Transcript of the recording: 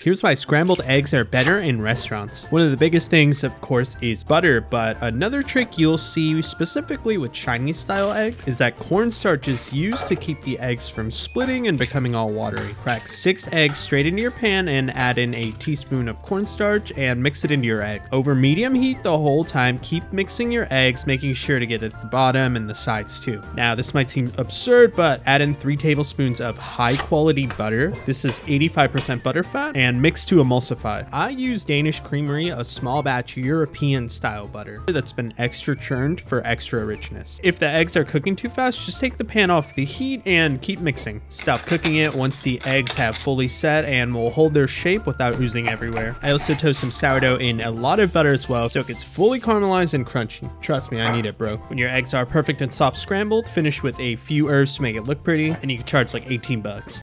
Here's why scrambled eggs are better in restaurants. One of the biggest things, of course, is butter, but another trick you'll see specifically with Chinese style eggs is that cornstarch is used to keep the eggs from splitting and becoming all watery. Crack six eggs straight into your pan and add in a teaspoon of cornstarch and mix it into your egg. Over medium heat the whole time, keep mixing your eggs, making sure to get at the bottom and the sides too. Now, this might seem absurd, but add in three tablespoons of high quality butter. This is 85% butter fat and and mix to emulsify. I use Danish Creamery, a small batch European style butter that's been extra churned for extra richness. If the eggs are cooking too fast, just take the pan off the heat and keep mixing. Stop cooking it once the eggs have fully set and will hold their shape without oozing everywhere. I also toast some sourdough in a lot of butter as well so it gets fully caramelized and crunchy. Trust me, I need it, bro. When your eggs are perfect and soft scrambled, finish with a few herbs to make it look pretty, and you can charge like 18 bucks.